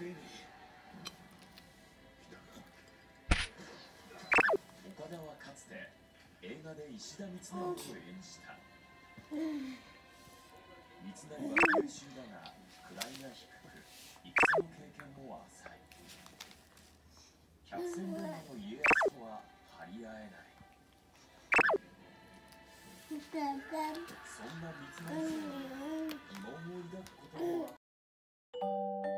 岡田はかつて映画で石田三成を演じた三成は優秀だが位が低く戦の経験も浅い百戦錬磨の家康とは張り合えないそん。な三成さんに疑問を抱くことは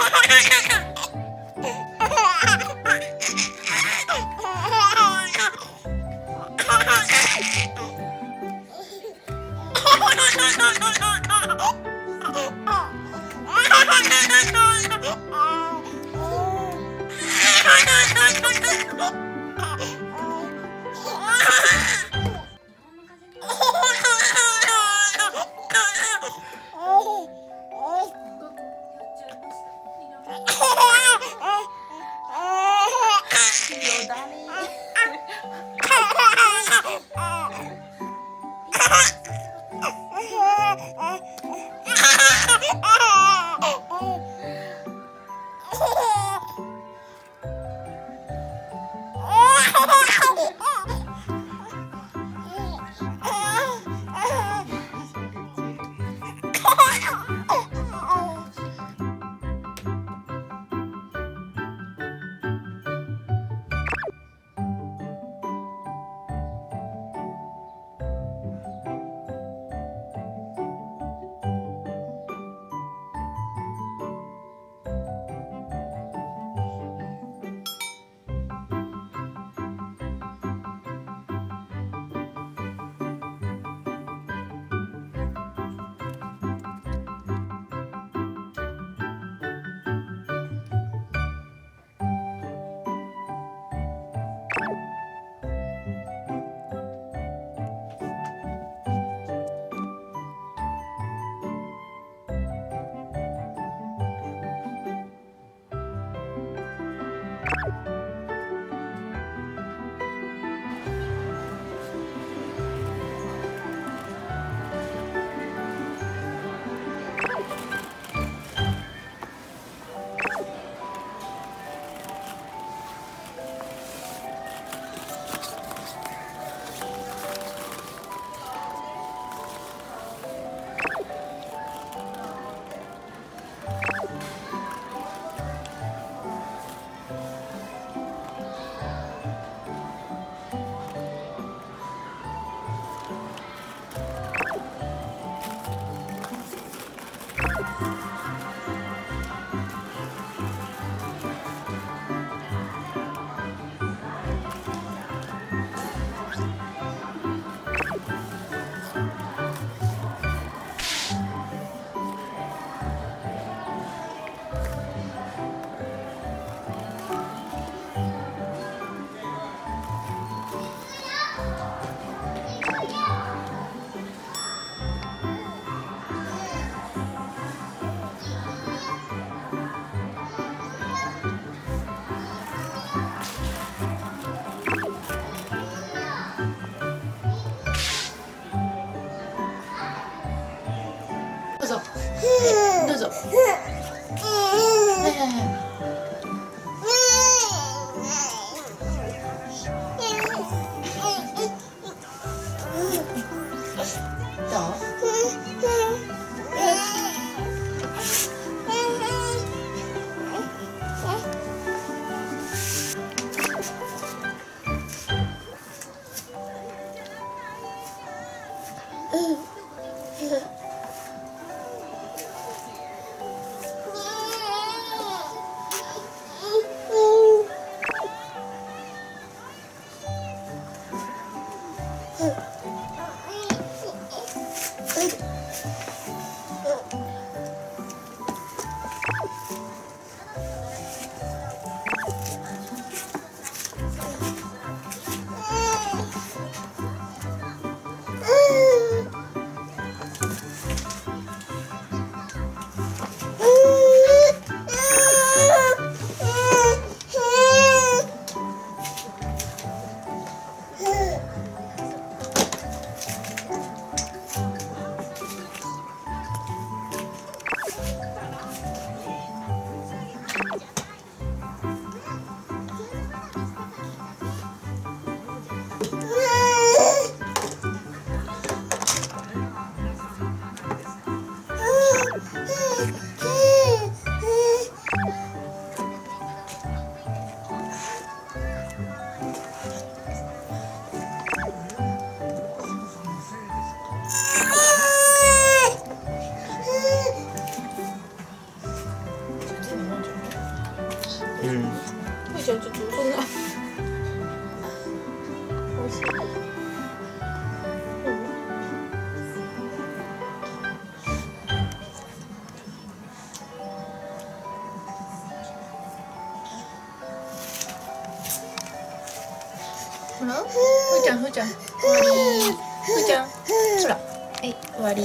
我我要下ほら。ふーちゃんふーちゃん。終わりふーちゃん。ほら。はい終わり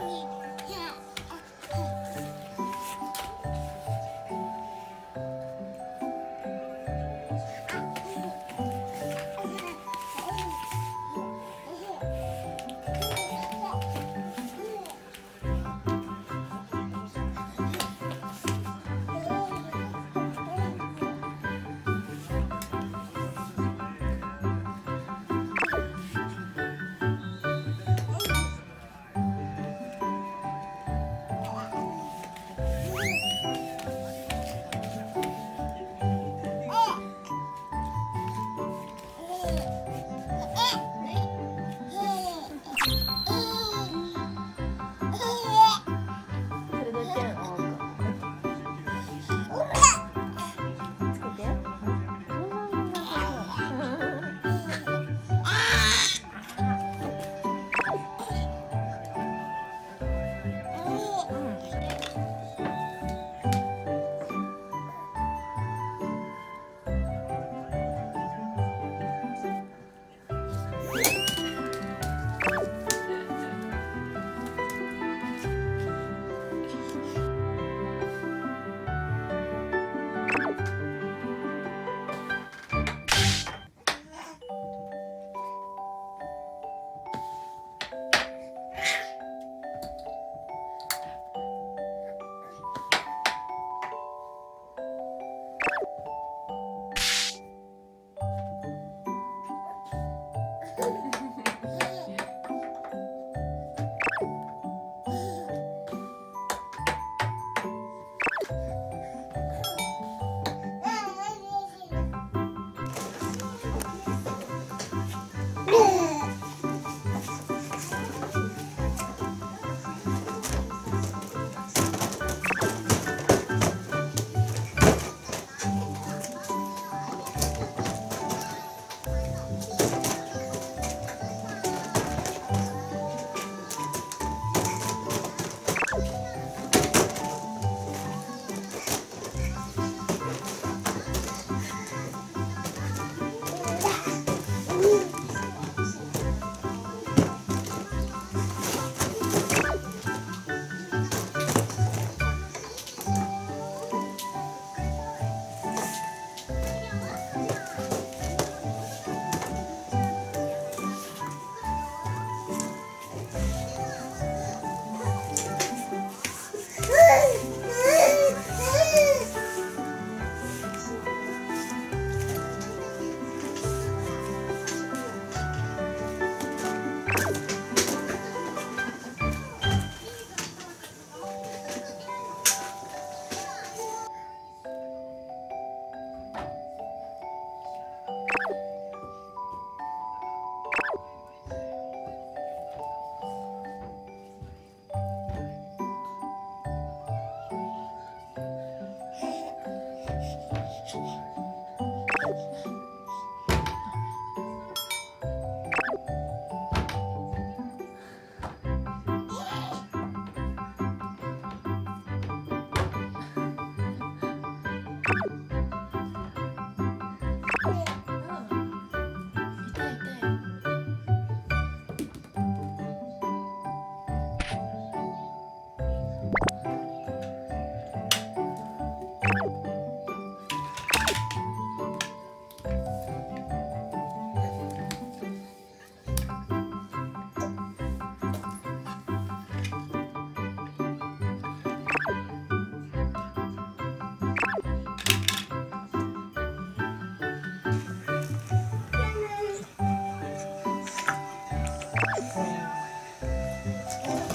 Mommy.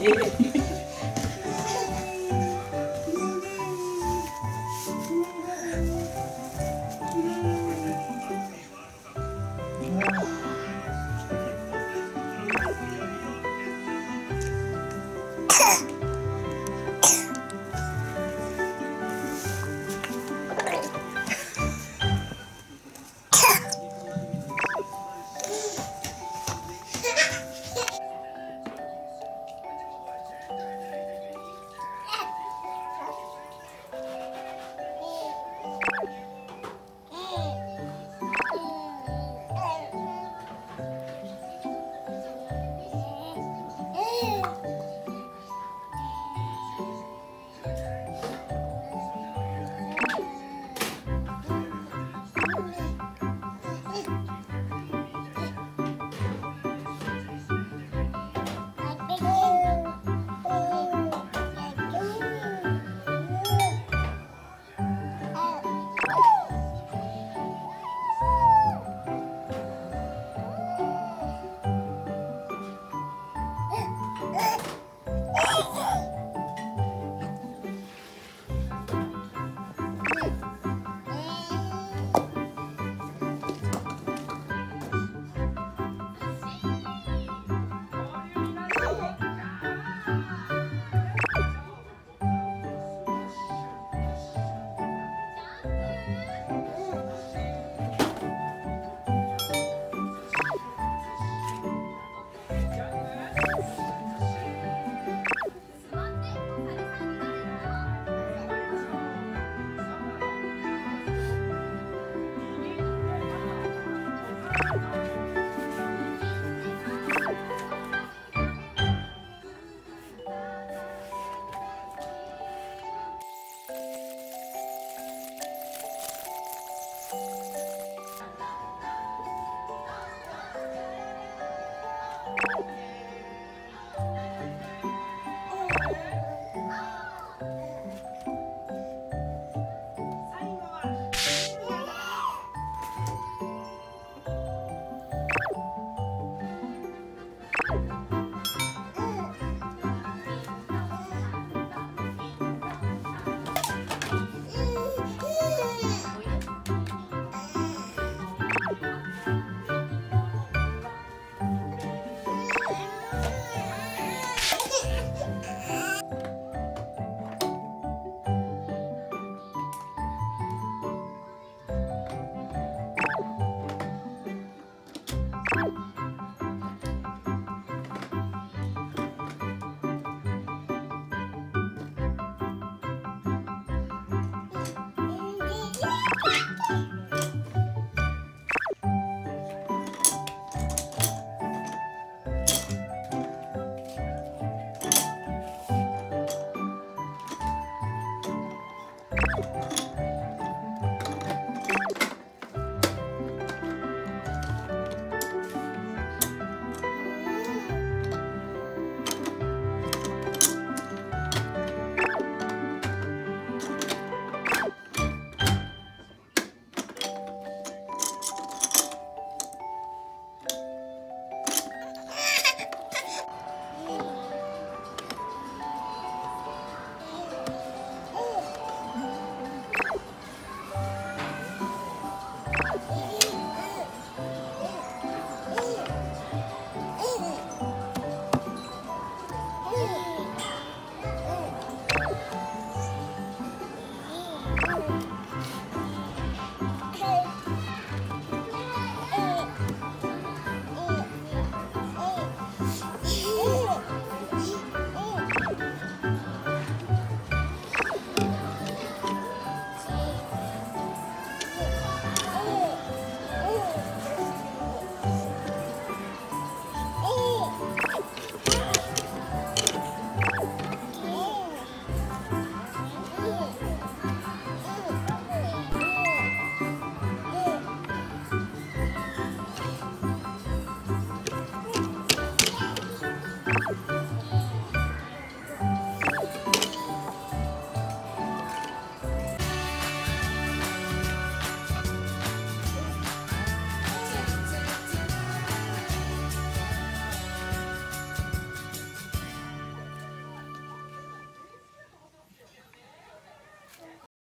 Yeah.